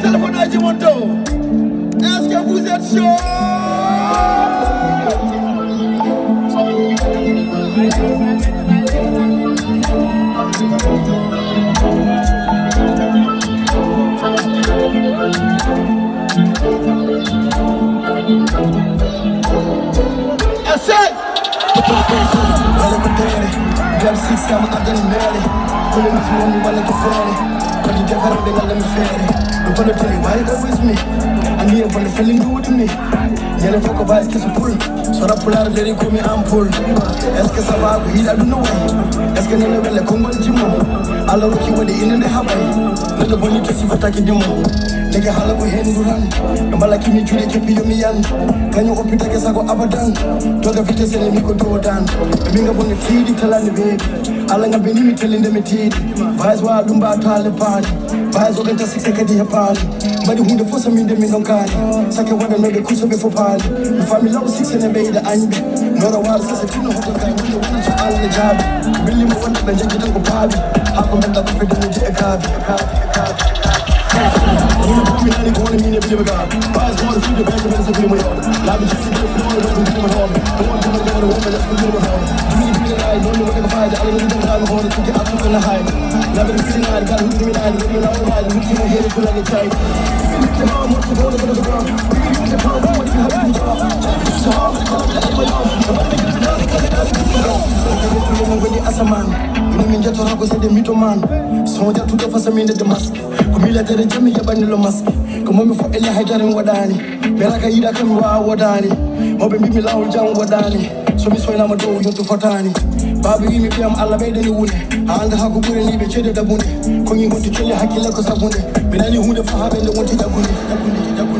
téléphone aji mon do est-ce que vous êtes Essaye wala ko teere jam sistam adani meere kole mutu woni walla ko feere kadi defarɓe ngallami feere ɗo kono teli why always me. Aniye bonde felli nduuɗi mi ñande fof ko base keso pul so rappulare deri que ça va ko yiɗa ɗum no way que nene welle konngol jimmo allah rokki waɗi inende haɓay neɗɗo bonni to sifataki dimmo leke haala ko hendu tan ɓe mballakimi juuɗe keppi yomi yan kañum sago abadan toga fite sene mi ko dodan ɓe minga bone tiiɗi talande beebi allah ngam ɓe nimi telle nde mi tiiɗi vas wa ɗum mba taale paani vas o ɓenta sikse kadi he paali mbaɗi hunde fof so min nde min ɗon kaani sake waɗanoɓe kusoɓe fo paali mi fami law sikse ne ɓeyda añɓe nora waalo sase tinno hoto kay hunde wona so allah jaabi billimo wonde ɓe jaggi tan ko paabi haa ko mbaɗɗa ko fedenuji e kaabi e kaabi e kaabi Una fami nani ko woni min e biliɓe gaa vas goto fiide ɓeyde men so bilimo yoɓe laaɓi jesi ɓe floore ɓe ko bilimo hoɓe ɗum won tuma jawre wonɓe les ko bilimo hoɓe jumi biɗenayi noon mi waɗi ko fayde allah nani jangami hoore tuki attuɓe no hayde laɓe ɗe fiɗinaani gal huɗiminaani waɗi lawnaade huttimo heeri kulane cayde Bitte ha motti gode gode gode Bibi yunde pa wa wadi ha bibi ja So ha wadi kala bila ilma yom Kama mi gina nani kala nani kuka Kama mi gina asaman Ina min jatora ko sede mito man So ja tuta fasa min de mask. Ko mila tere jami yabani lo mask. Ko momi fo ele haydare wadani Beraka yida kam wa wadani Mobe mbi lawol jam wadani So mi soynama dow yontu fotani baabi wimi ɓiyam allah ɓeydani wune. Ha anda ha ko ɓuri ni ɓe ceede dabunde koñi gonti celle hakkille ko sabunde mi nani hunde fo ha ɓende jaggunde jaggunde jaggunde jaggunde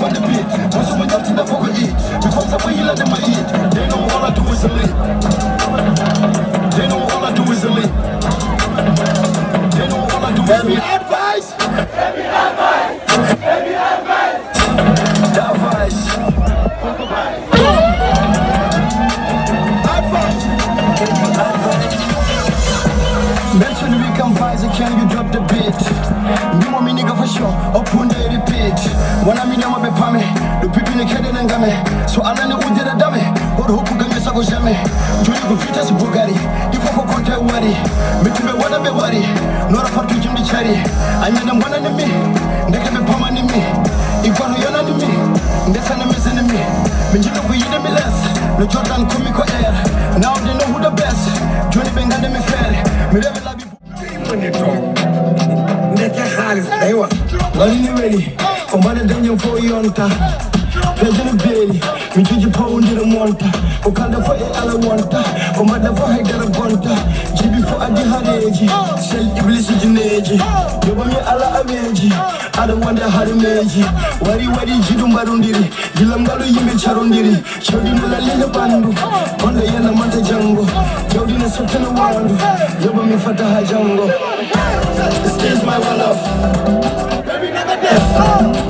Afasa kwenda kwa pande beat Mwisho mwenye na foko eat Before the way you let them eat They know all I do is a lick They know all I do is a lick They know all I do is a lick Wana minyama pame Lupipi ni kede na ngame So anani uje dame Horo huku gangesa jame Juli kufita si bugari ifo kwa kote wari. Mitume wana bewari Nora patu jimdi chari Anyana mwana ni mi Ndeke bepama ni mi. Ikwano yona ni mi Ndesa na mizi ni mi. Minjino kuyine miles Le Jordan kumi kwa air. Now they know who the best. Juli bengande mifere Mirebe labi Team labi you talk Neke halis Ewa. Lalini ready Danjem fo yonta Pejene beli Mi juji pawundira monta Ko kanda fo e ala wonta Ko madda fo haydara gonta Jibi fo adi hareji Sel iblisi jineji. Yoba mi ala ameji Ada wonde harimeji Wari wari jidu mbarundiri Gilam ngalu yimbe charundiri Chodi nula lele bandu Wanda yana manta jango Jodi na sotana wandu Yoba mi fata hajango Excuse my one love. Baby never deaf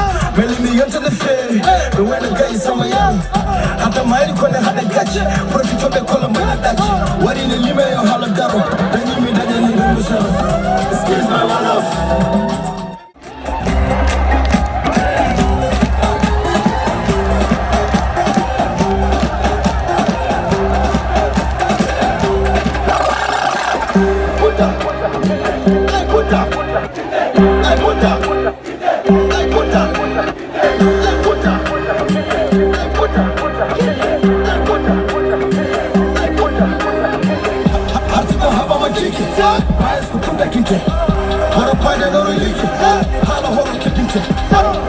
arja wuuro me dictature wuuro haali ware ngal wuuro lamu nana jiya mbeɗe yiɗe no heewi wondude jame kisal bele mi yanta na feri. Da wani gai sama yan hata mairi kone hada gaci profito be kola mana daci wari ne lime yo hala daro da ni mi da ni da musaro kipite wanapanda lori liki hala horo kipite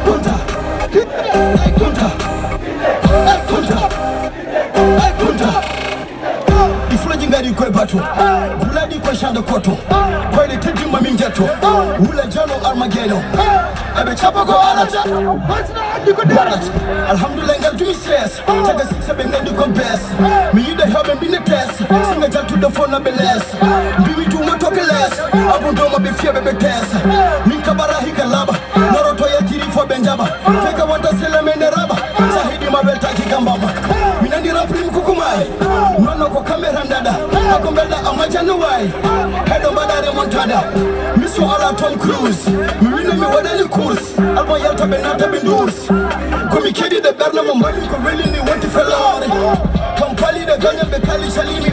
kunda kunda kunda kunda ifulaji ngari kwe bato buladi kwa shanda koto. Kwa ile tiji maminjato ula jano armageddon ebe chapa ko alata batina andi ko alhamdulillah ngal tumi stress taga six be ngal ko bes mi yida hobe bi ne test. Singa jaltu defo na beles. Bi mi tuma less abudoma bifia bebe tensa minkabara hika laba. Naroto ya tirifo benjaba feka wataselemene raba. Sahidi mabeltaki kambaba minandiraprim kukumai nono ko kamera ndada. Ako mbelda amajani wai hedo mbadare montada miso ala tom cruise. Miwino mi wadani kurs. Alba yalta benata bindurs. Komi kedi de berna mo mbali ko welini wanti felari kampali de ganyambe kali salimi